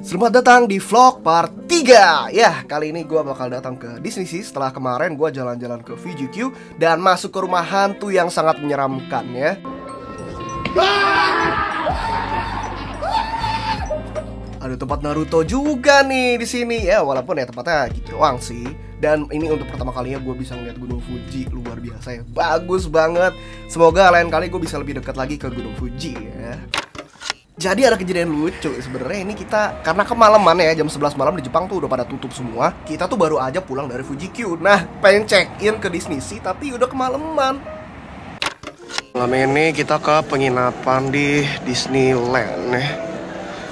Selamat datang di vlog part 3 Ya, kali ini gue bakal datang ke Disney sih. Setelah kemarin gue jalan-jalan ke VGQ Dan masuk ke rumah hantu yang sangat menyeramkan ya. Ada tempat Naruto juga nih di sini. Ya walaupun ya tempatnya gitu doang sih. Dan ini untuk pertama kalinya gue bisa ngeliat Gunung Fuji. Luar biasa ya. Bagus banget. Semoga lain kali gue bisa lebih dekat lagi ke Gunung Fuji ya jadi ada kejadian lucu sebenarnya ini kita karena kemalaman ya jam 11 malam di Jepang tuh udah pada tutup semua. Kita tuh baru aja pulang dari Fuji Q. Nah, pengen check in ke Disney sih tapi udah kemalaman. Malam ini kita ke penginapan di Disneyland ya.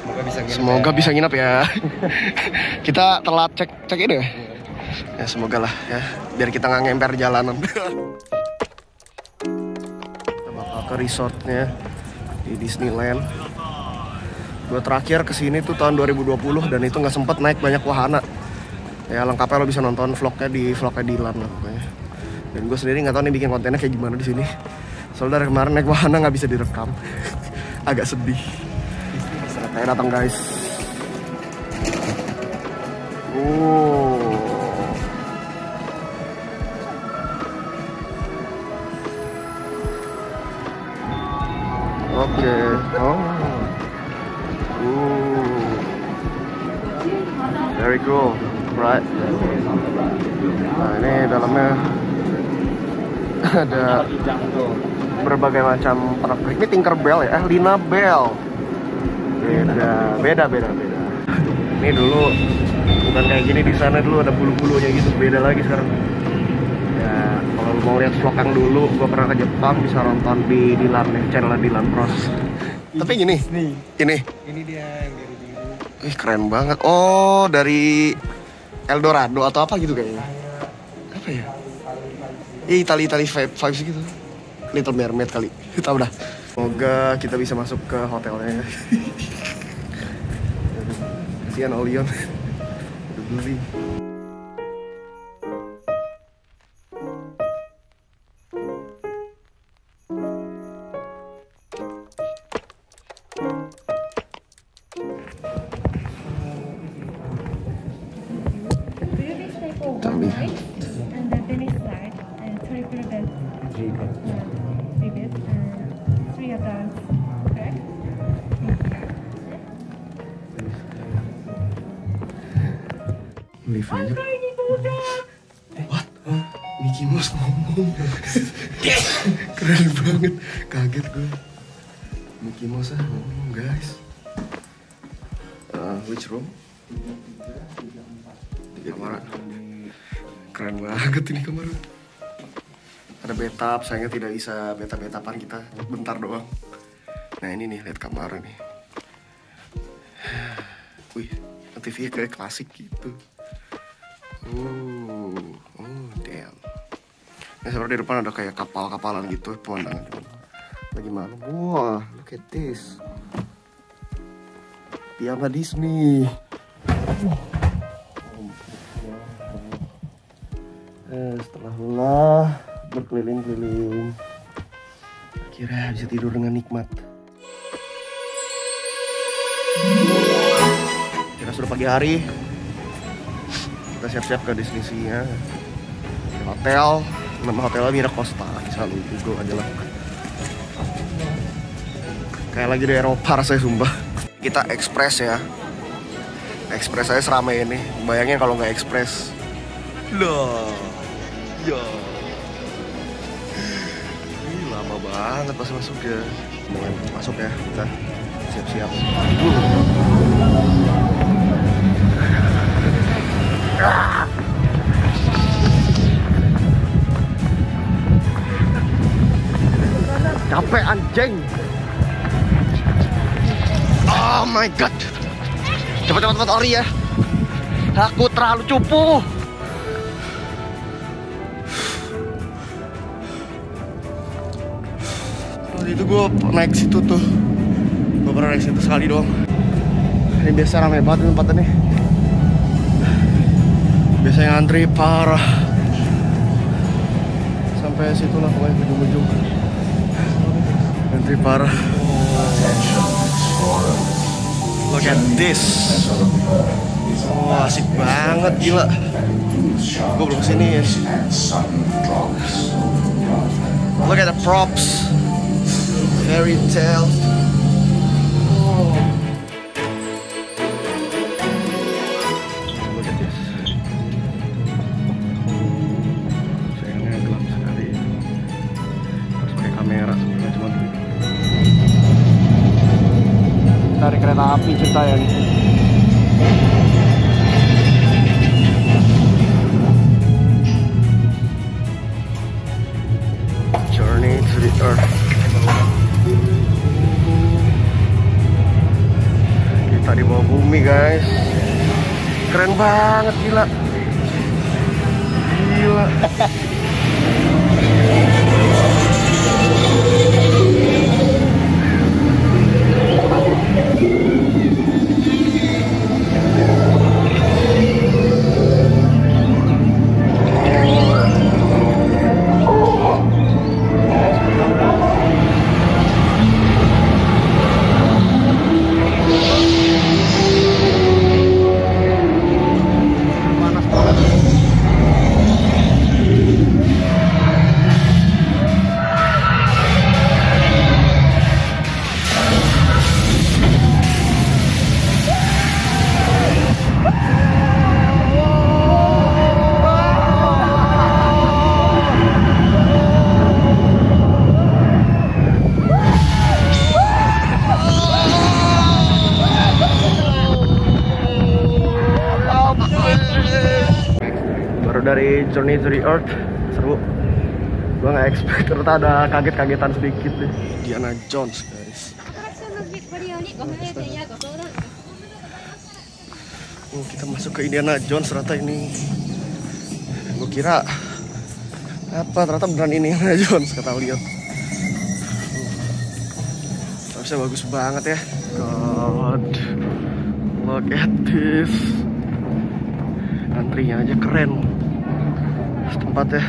Semoga bisa nginep Semoga ya. bisa nginap ya. kita telat cek cek ini ya. Ya semoga lah ya biar kita nggak ngemper jalanan. kita bakal ke resortnya di Disneyland. Gue terakhir ke sini tuh tahun 2020 dan itu nggak sempet naik banyak wahana. Ya lengkapnya lo bisa nonton vlognya di vlognya Dilan lah pokoknya. Dan gue sendiri nggak tahu nih bikin kontennya kayak gimana di sini. Soalnya dari kemarin naik wahana nggak bisa direkam. Agak sedih. Saya datang guys. Oh. Oke. Oh. Very cool. Right. Nah, ini dalamnya ada berbagai macam pernak-pernik. Ini Tinkerbell ya, eh, Lina Bell. Beda, beda, beda, beda. Ini dulu bukan kayak gini di sana dulu ada bulu-bulunya gitu, beda lagi sekarang. Ya, kalau mau lihat vlog dulu, gua pernah ke Jepang bisa nonton di Dilan channel Dilan Pros. Tapi gini, Nih, ini, ini dia yang dari biru. ih keren banget. Oh, dari Eldorado atau apa gitu kayaknya. Apa ya? Ih, Itali Itali vibe, vibes gitu. Little Mermaid kali. Tahu dah. Semoga kita bisa masuk ke hotelnya. Kasihan Olion. Udah beli. Night and the finish side and triple bed, uh, three bed and three adults, correct? Live aja. What? Mickey Mouse ngomong. Keren banget. Kaget gue. Mickey Mouse ah ngomong guys. Uh, which room? Tiga kamar. Keren banget ini kamar. Ada betap, sayangnya tidak bisa beta-betapan kita. Bentar doang. Nah ini nih, lihat kamar nih. Wih, TV kayak klasik gitu. Oh, oh damn. Nah, sebenarnya di depan ada kayak kapal-kapalan gitu pemandangan. Lagi malam. Wah, look at this. Piyama Disney. Eh, setelah lelah berkeliling-keliling, akhirnya bisa tidur dengan nikmat. Kira sudah pagi hari, kita siap-siap ke Di hotel. Nama hotelnya Mira Costa bisa lu google aja lah. Kayak lagi di Eropa rasanya sumpah. Kita ekspres ya. Ekspres saya seramai ini. Bayangin kalau nggak ekspres. Lah ya ini lama banget pas masuk ya masuk ya kita siap-siap Capek anjing. Oh my god. Cepat cepat cepat ori ya. Aku terlalu cupu. Waktu itu gue naik situ tuh. Gue pernah naik situ sekali doang. Ini biasa ramai banget tempatnya nih. Biasanya antri parah. Sampai situ lah pokoknya ujung-ujung. Antri parah. Look at this. Oh, asik banget gila. Gue belum ke sini ya. Look at the props. Fairy tale. Look at this. Sayangnya gelap sekali. Harus pakai kamera sebenarnya cuma Tarik kereta api cerita ya nih. Journey to the Earth. Bumi guys. Keren banget gila. Gila. dari Journey to the Earth. Seru. Gue gak expect ternyata ada kaget-kagetan sedikit deh. Diana Jones guys. Oh, kita masuk ke Indiana Jones ternyata ini. Gue kira apa ternyata beneran ini Indiana Jones kata lihat harusnya bagus banget ya. God look at this. Antrinya aja keren tempatnya.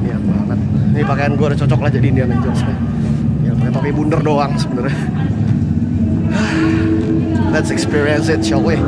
Niat banget. Ini pakaian gue udah cocok lah jadi Indiana Jones nih ya pakai topi bundar doang sebenarnya. Let's experience it shall we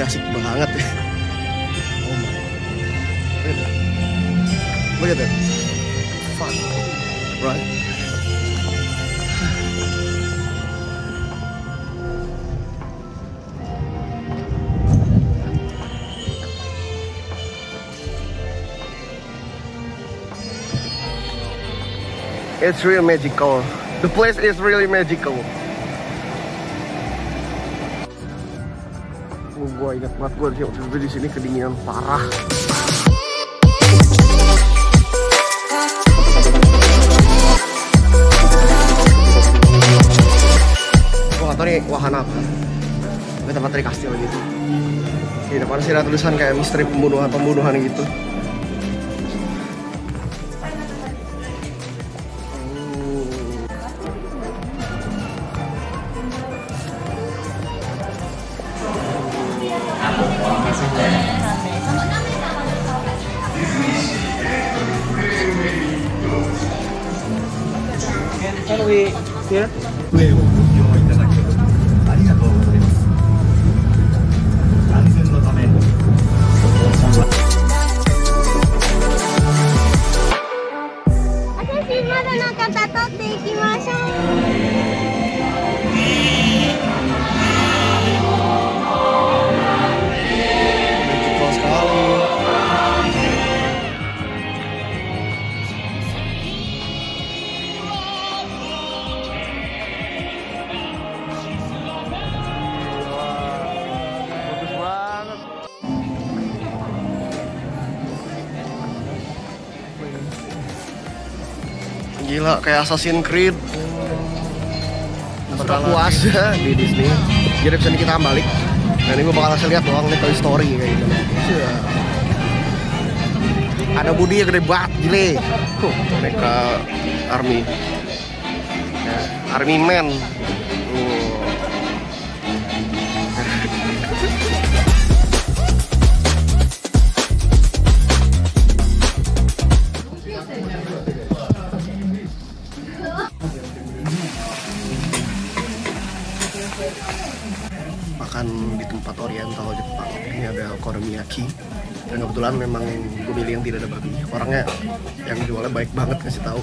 Asik banget ya. Oh my. Look at that. Look at that. Right? It's real magical. The place is really magical. Oh, gue ingat banget gue waktu itu di sini kedinginan parah. Gue gak tau nih wahana apa. Tapi tempat dari kastil gitu. Di depan sih ada tulisan kayak misteri pembunuhan-pembunuhan gitu. We here? 上 Gila kayak Assassin's Creed. Buka puasa di Disney. Jadi bisa kita balik. Dan ini gue bakal kasih lihat doang nih Toy Story kayak gitu. Ada Budi yang gede banget, gile. Huh, mereka Army. Army Man. makan di tempat oriental Jepang. Ini ada okonomiyaki. Dan kebetulan memang gue milih yang tidak ada babi. Orangnya yang jualnya baik banget kasih tahu.